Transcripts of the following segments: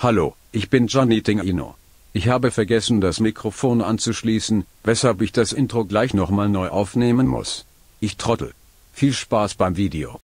Hallo, ich bin Johnny Tingino. Ich habe vergessen, das Mikrofon anzuschließen, weshalb ich das Intro gleich nochmal neu aufnehmen muss. Ich trottel. Viel Spaß beim Video.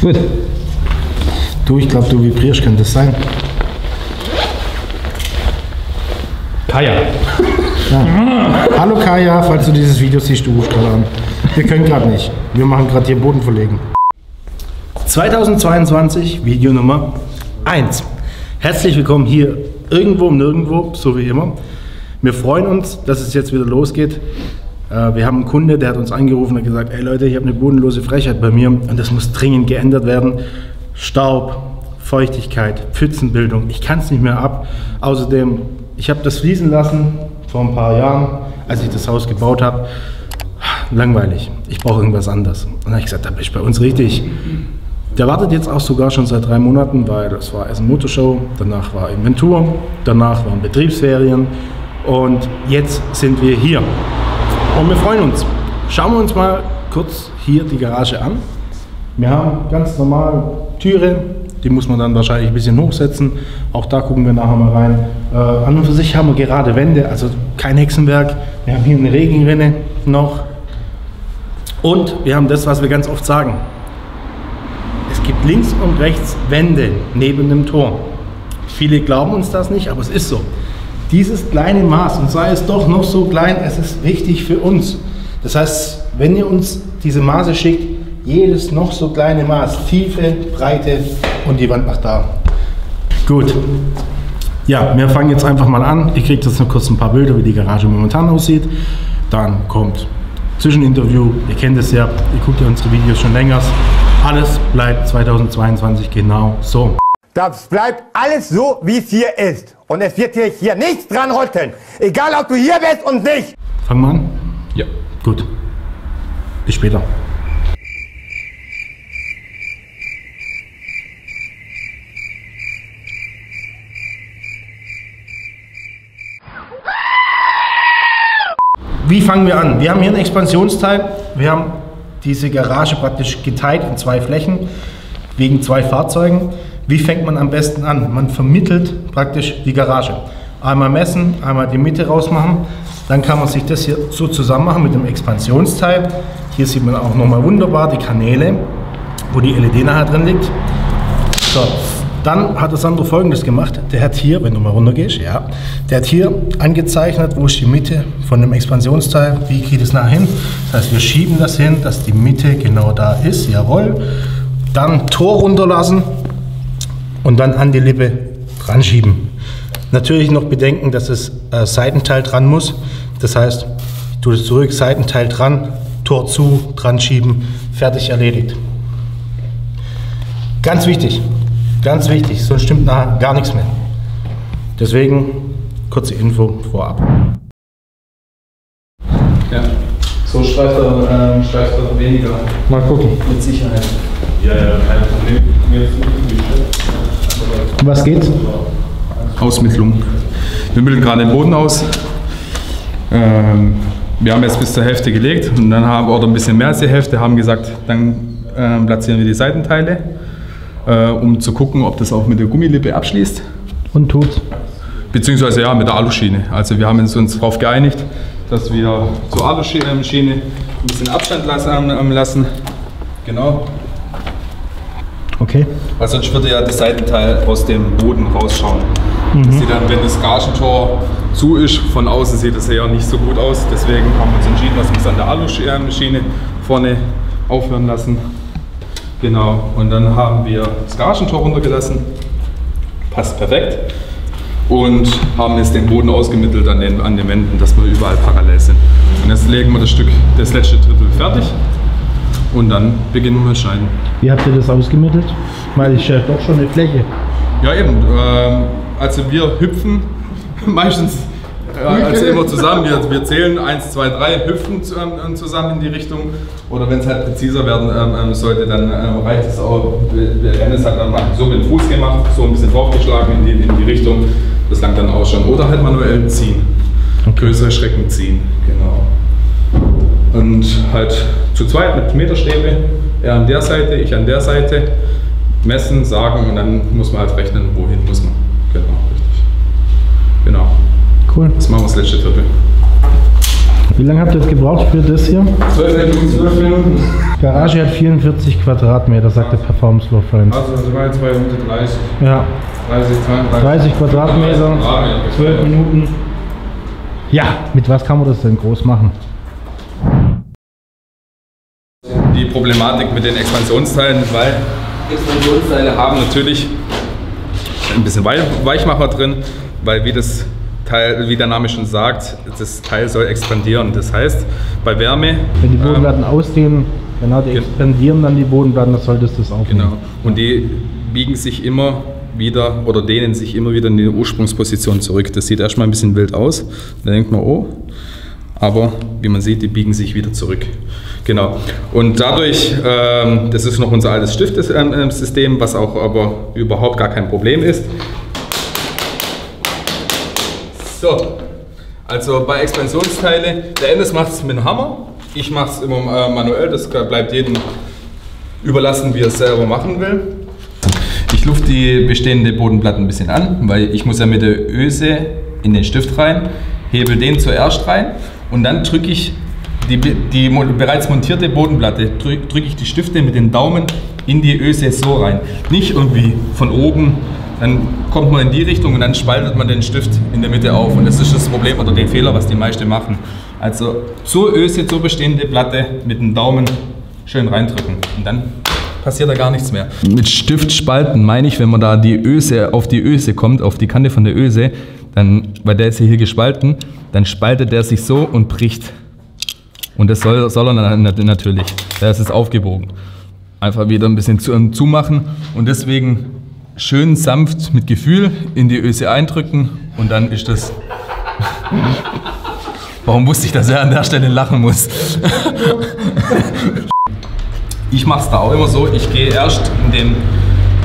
Gut. Du, ich glaube, du vibrierst, könnte das sein? Kaya. Ja. Hallo Kaya, falls du dieses Video siehst, du rufst an. Wir können gerade nicht. Wir machen gerade hier Boden verlegen. 2022, Video Nummer 1. Herzlich willkommen hier irgendwo Nirgendwo, so wie immer. Wir freuen uns, dass es jetzt wieder losgeht. Äh, Wir haben einen Kunde, der hat uns angerufen und gesagt, ey Leute, ich habe eine bodenlose Frechheit bei mir und das muss dringend geändert werden. Staub, Feuchtigkeit, Pfützenbildung, ich kann es nicht mehr ab. Außerdem, ich habe das fließen lassen vor ein paar Jahren, als ich das Haus gebaut habe. Langweilig, ich brauche irgendwas anderes. Und dann habe ich gesagt, da bist du bei uns richtig. Der wartet jetzt auch sogar schon seit drei Monaten, weil das war erst eine Motorshow, danach war Inventur, danach waren Betriebsferien und jetzt sind wir hier. Und wir freuen uns. Schauen wir uns mal kurz hier die Garage an. Wir haben ganz normal Türe, die muss man dann wahrscheinlich ein bisschen hochsetzen. Auch da gucken wir nachher mal rein. Äh, an und für sich haben wir gerade Wände, also kein Hexenwerk. Wir haben hier eine Regenrinne noch. Und wir haben das, was wir ganz oft sagen. Es gibt links und rechts Wände neben dem Tor. Viele glauben uns das nicht, aber es ist so. Dieses kleine Maß, und sei es doch noch so klein, es ist wichtig für uns. Das heißt, wenn ihr uns diese Maße schickt, jedes noch so kleine Maß, Tiefe, Breite und die Wand nach da. Gut. Ja, wir fangen jetzt einfach mal an. Ich kriege jetzt noch kurz ein paar Bilder, wie die Garage momentan aussieht. Dann kommt Zwischeninterview. Ihr kennt es ja, ihr guckt ja unsere Videos schon länger. Alles bleibt 2022 genau so. Das bleibt alles so, wie es hier ist. Und es wird hier, hier nichts dran rütteln. Egal, ob du hier bist und nicht. Fangen wir an? Ja. Gut. Bis später. Wie fangen wir an? Wir haben hier einen Expansionsteil. Wir haben diese Garage praktisch geteilt in zwei Flächen wegen zwei Fahrzeugen. Wie fängt man am besten an? Man vermittelt praktisch die Garage. Einmal messen, einmal die Mitte rausmachen. Dann kann man sich das hier so zusammen machen mit dem Expansionsteil. Hier sieht man auch nochmal wunderbar die Kanäle, wo die LED nachher drin liegt. So, dann hat der Sandro folgendes gemacht. Der hat hier, wenn du mal runter gehst, ja, der hat hier angezeichnet, wo ist die Mitte von dem Expansionsteil, wie geht es nachher hin. Das heißt, wir schieben das hin, dass die Mitte genau da ist, jawohl. Dann Tor runterlassen und dann an die Lippe dran schieben. Natürlich noch bedenken, dass das äh, Seitenteil dran muss. Das heißt, ich tue es zurück, Seitenteil dran, Tor zu, dran schieben, fertig erledigt. Ganz wichtig, ganz wichtig, sonst stimmt nachher gar nichts mehr. Deswegen kurze Info vorab. Ja. So schleift er, ähm, schleift er weniger. Mal gucken. Mit Sicherheit. Ja, ja, kein Problem. Mir ist irgendwie Um was geht's? Ausmittlung. Wir mitteln gerade den Boden aus. Ähm, wir haben jetzt bis zur Hälfte gelegt und dann haben oder ein bisschen mehr als die Hälfte haben gesagt, dann ähm, platzieren wir die Seitenteile, äh, um zu gucken, ob das auch mit der Gummilippe abschließt. Und tut's. Beziehungsweise ja, mit der Aluschiene. Also wir haben uns uns darauf geeinigt, dass wir zur Aluschiene ein bisschen Abstand lassen. ähm, lassen. Genau. Okay. Weil sonst würde ja das Seitenteil aus dem Boden rausschauen. Das sieht dann, wenn das Garagentor zu ist, von außen sieht das ja nicht so gut aus. Deswegen haben wir uns entschieden, dass wir es an der Aluschiene vorne aufhören lassen. Genau. Und dann haben wir das Garagentor runtergelassen. Passt perfekt. Und haben jetzt den Boden ausgemittelt an den, an den Wänden, dass wir überall parallel sind. Und jetzt legen wir das Stück, das letzte Drittel fertig. Und dann beginnen wir mit Schneiden. Wie habt ihr das ausgemittelt? Weil ich äh, doch schon eine Fläche. Ja, eben. Ähm, also wir hüpfen meistens also immer zusammen. Wir, wir zählen 1, 2, 3, hüpfen zu, zusammen in die Richtung. Oder wenn es halt präziser werden ähm, ähm, sollte, dann ähm, reicht es auch. Der Dennis hat dann so mit dem Fuß gemacht, so ein bisschen draufgeschlagen in die, in die Richtung. Das langt dann auch schon. Oder halt manuell ziehen. Größere Schrecken ziehen. Genau. Und halt zu zweit mit Meterstäbe, er an der Seite, ich an der Seite, messen, sagen und dann muss man halt rechnen, wohin muss man. Genau, richtig. Genau. Cool. Jetzt machen wir das letzte Drittel. Wie lange habt ihr jetzt gebraucht für das hier? 12 Minuten, 12 Minuten. Garage hat 44 Quadratmeter, sagt der Performance Floor Friends. Also das war jetzt bei 130, Ja, 30, 32. 30 Quadratmeter, 12 Minuten. Ja, mit was kann man das denn groß machen? Die Problematik mit den Expansionsteilen, weil Expansionsteile haben natürlich ein bisschen Wei- Weichmacher drin, weil wie das Teil, wie der Name schon sagt, das Teil soll expandieren. Das heißt, bei Wärme Wenn die Bodenplatten ausdehnen, genau, die expandieren dann die Bodenplatten, das solltest du das aufnehmen. Genau. Und die biegen sich immer wieder oder dehnen sich immer wieder in die Ursprungsposition zurück. Das sieht erstmal ein bisschen wild aus. Da denkt man, oh. Aber wie man sieht, die biegen sich wieder zurück. Genau. Und dadurch, ähm, das ist noch unser altes Stiftsystem, was auch aber überhaupt gar kein Problem ist. So, also bei Expansionsteile, der Endes macht es mit dem Hammer. Ich mache es immer äh, manuell, das bleibt jedem überlassen, wie er es selber machen will. Ich luft die bestehende Bodenplatte ein bisschen an, weil ich muss ja mit der Öse in den Stift rein, hebel den zuerst rein und dann drücke ich die, die bereits montierte Bodenplatte, drücke drück ich die Stifte mit den Daumen in die Öse so rein. Nicht irgendwie von oben, dann kommt man in die Richtung und dann spaltet man den Stift in der Mitte auf. Und das ist das Problem oder den Fehler, was die meisten machen. Also zur Öse, zur bestehende Platte mit dem Daumen schön reindrücken und dann passiert da gar nichts mehr. Mit Stift spalten meine ich, wenn man da die Öse auf die Öse kommt, auf die Kante von der Öse, dann, weil der ist ja hier gespalten, dann spaltet der sich so und bricht. Und das soll, soll er natürlich. Da ist es aufgebogen. Einfach wieder ein bisschen zu, zumachen und deswegen schön sanft mit Gefühl in die Öse eindrücken und dann ist das. Warum wusste ich, dass er an der Stelle lachen muss? Ich mache es da auch immer so, ich gehe erst in den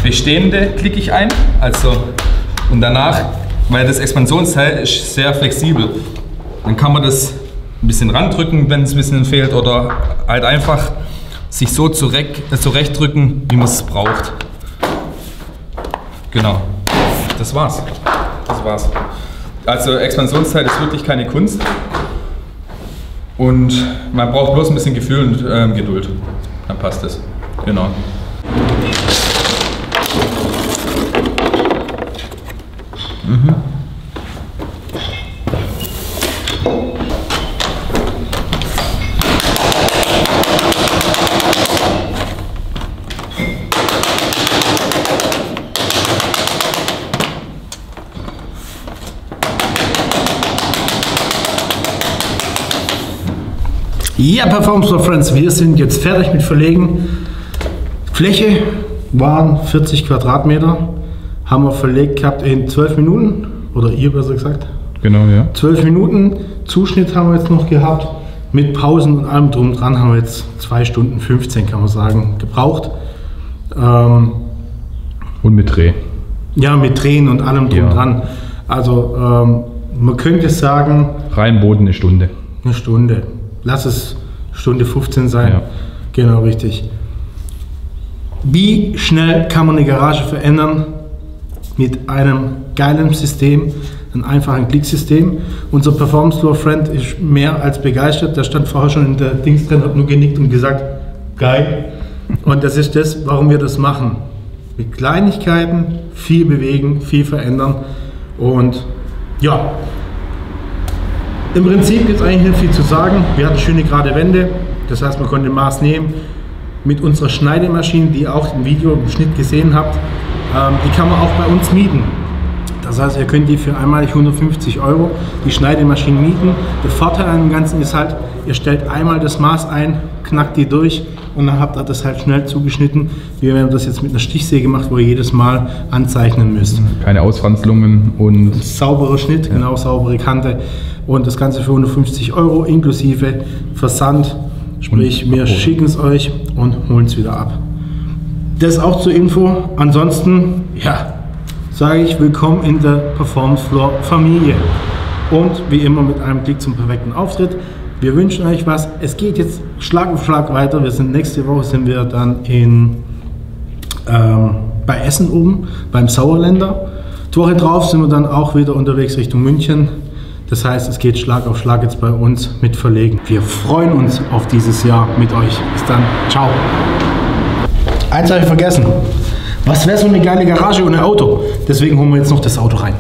bestehende, klicke ich ein, also und danach, weil das Expansionsteil ist sehr flexibel, dann kann man das ein bisschen randrücken, wenn es ein bisschen fehlt oder halt einfach sich so äh, zurechtdrücken, wie man es braucht. Genau, das war's. Das war's. Also Expansionsteil ist wirklich keine Kunst und man braucht bloß ein bisschen Gefühl und ähm, Geduld. Dann passt es. Genau. Ja, Performance for Friends, wir sind jetzt fertig mit Verlegen. Fläche waren 40 Quadratmeter, haben wir verlegt gehabt in 12 Minuten, oder ihr besser gesagt. Genau, ja. 12 Minuten, Zuschnitt haben wir jetzt noch gehabt, mit Pausen und allem drum dran haben wir jetzt 2 Stunden 15, kann man sagen, gebraucht. Ähm, Und mit Dreh. ja, mit Drehen und allem drum Ja. dran. Also ähm, man könnte sagen, Rein Boden eine Stunde. Eine Stunde. Lass es Stunde 15 sein. Ja. Genau, richtig. Wie schnell kann man eine Garage verändern? Mit einem geilen System, einem einfachen Klicksystem. Unser Performance Floor Friend ist mehr als begeistert. Der stand vorher schon in der Dings drin, hat nur genickt und gesagt, geil. Und das ist das, warum wir das machen. Mit Kleinigkeiten viel bewegen, viel verändern. Und ja, im Prinzip gibt es eigentlich nicht viel zu sagen. Wir hatten schöne gerade Wände, das heißt, man konnte Maß nehmen. Mit unserer Schneidemaschine, die ihr auch im Video im Schnitt gesehen habt, ähm, die kann man auch bei uns mieten. Das heißt, ihr könnt die für einmalig 150 Euro die Schneidemaschine mieten. Der Vorteil an dem Ganzen ist halt, ihr stellt einmal das Maß ein, knackt die durch und dann habt ihr das halt schnell zugeschnitten, wie wenn ihr das jetzt mit einer Stichsäge macht, wo ihr jedes Mal anzeichnen müsst Keine Ausfranzlungen und sauberer Schnitt, genau saubere Kante und das Ganze für 150 Euro inklusive Versand. Sprich, wir schicken es euch und holen es wieder ab. Das auch zur Info. Ansonsten, ja, sage ich willkommen in der Performance Floor Familie. Und wie immer mit einem Klick zum perfekten Auftritt. Wir wünschen euch was. Es geht jetzt Schlag auf Schlag weiter. Wir sind nächste Woche sind wir dann in ähm, bei Essen oben beim Sauerländer. Die Woche drauf sind wir dann auch wieder unterwegs Richtung München. Das heißt, es geht Schlag auf Schlag jetzt bei uns mit Verlegen. Wir freuen uns auf dieses Jahr mit euch. Bis dann. Ciao. Eins habe ich vergessen. Was wäre so eine geile Garage ohne Auto? Deswegen holen wir jetzt noch das Auto rein.